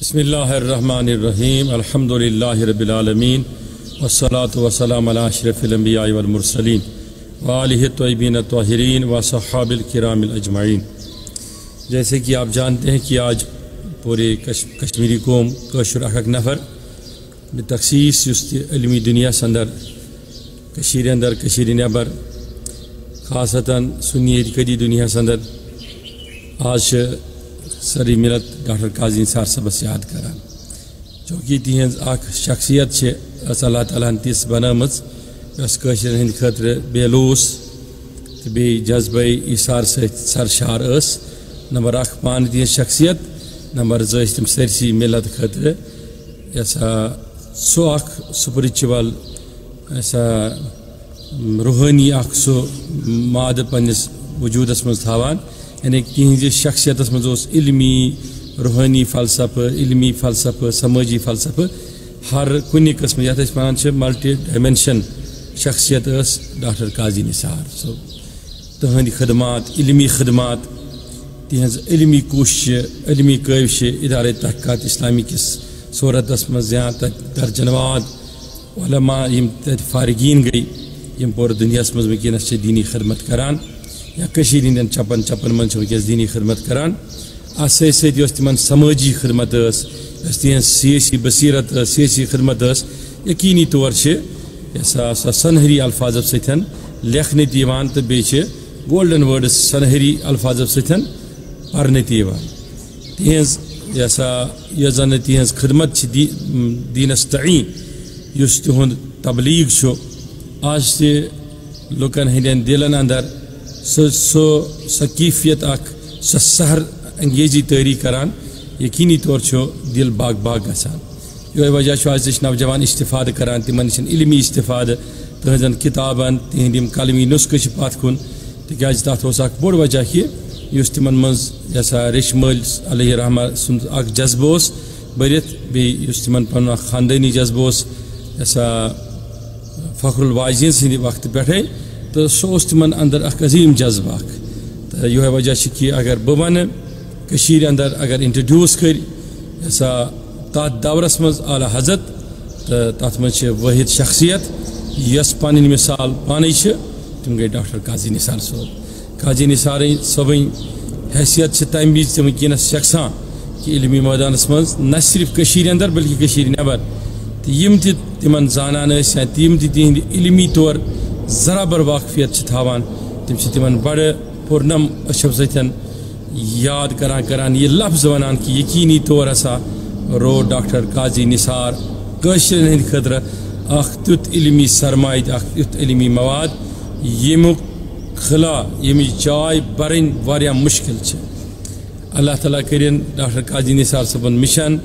बसमीम अलहमदिल्ला वसलात वसलाम अशरफ़िलम्बिया वलमरसलिन वाल तयबिन तहरीन व सहाबिल किराम अजमाइन जैसे कि आप जानते हैं कि आज पूरे कश, कश्मीरी कौम कशर अख नफ़र तखसीस इलमी दुनिया अंदर कशीर अंदर कशीर नबर खासता सुनी कदी दुनिया अंदर आज सरी मिलत डॉक्टर काजी सार सबस याद करान चूँकि तिहज अख शख्सियत अल्लाह ताला तिस बनम कशर हंद खतर बेलूस तो बे जज्ब इसार सरशार नंबर अख पान तिहज शख्सियत, नंबर तम सरसी मिलत खतर, ऐसा सो अख स्पिरिचुअल रूहानी अख सो माद वजूदस मज थावान यानी तिज शख्सियत मज रूहानी फलसफ इलमी फलसफ समाजी फलसफ हर कुन कस्म ये वन मल्टी डायमेंशन शख्सियत डॉक्टर काजी निसार सो तहद खदमात इलमी खदमात तिज इलमी कोशिश इलमी कविश इदार तहकात इस्लामी किस सूरत मज या दर्जनवाद वलमा फारगीन गई यम पूरे दुनिया मज वनस दीनी खदमत करान या हंद चपन चपन मन वनस दीनी खदमत करान अत तिम समाजी खदमत तिहन सियासी बसीरत सियासी खदमत यकीनी तौर सा सनहरी अल्फाज सतन लेखन तो बे गोल्डन वर्ड्स सनहरी अल्फाज सतन पर्न तिहज यसा जन तिहज खदमत दी, दीनस तई तिहद तबलीग आज लुकन हंदन दिलन अंदर सो सकीफियत अख सहर अंगेजी तैयारी करान यकीनी तौर दिल बाग बाग गसान ये वजह आज नौजवान इस्तिफाद करान तिमन इलमी इस्तिफाद तहजन किताबन तिहद कलमी नुस्ख पत कुन तिकाज तथ बोड़ वजह कि तिमन मज यसा रिश मल अलह रहमा सुंद जज्ब बरित बे तिमन पन खानदानी जज्ब यसा फ़खरुल वाजिन सद वक्त पे तो सो तिमन अंदर अजीम जज्ब तो यह वजह कि अगर बह वन अंदर अगर इंट्रोड्यूस कर सा तथ दौरस हज़रत तो तथ मज वाहिद शख्सियत यस पन मिसाल पान तम गई डॉक्टर काजी निसार सोब काजी निसार सब हैसियत तम वज तम वनस यकसान कि इलमी मैदानस मज न सिर्फ़ अंदर बल्कि नबर तो यम तिम जानान तम इलमी तौर जराबर वाकफियत थावान तम तिम बड़ पुरनम अशब सतन याद करान करान ये लफ्ज वनान कि यकीनी तौर हसा रो डॉक्टर काजी निसार कशर हंद खतर अख तुत इलमी सरमाय अख तुत इलमी मवाद यमुक खिला यम चाय बरन वारिया मुश्किल अल्लाह ताला करिन डॉक्टर काजी निसार सबन मिशन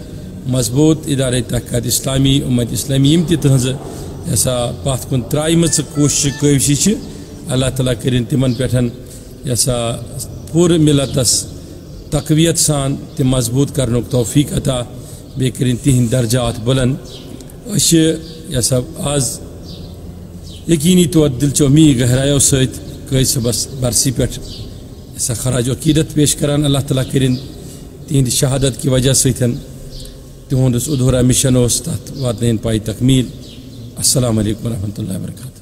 मज़बूत इदारे तहकात इस्लामी उम्मत इस्लामी यम तहज ऐसा पथ कुन कविश अल्लाह ताला करिन तिमन पे मिलतस तकवीत सान तम मज़बूत कर तोफ़ी अता बे कर तिहद दर्जात बुलंद। सब आज यकीनी तौर दिलचो मी गहरायो सत सबस बरसी पे खराज अकीदत पेश करान अल्लाह तला कर तिहद शहादत की वजह सतन तिहद उधूरा मिशन तथ वात पाई तकमील। assalamu alaikum warahmatullahi wabarakatuh.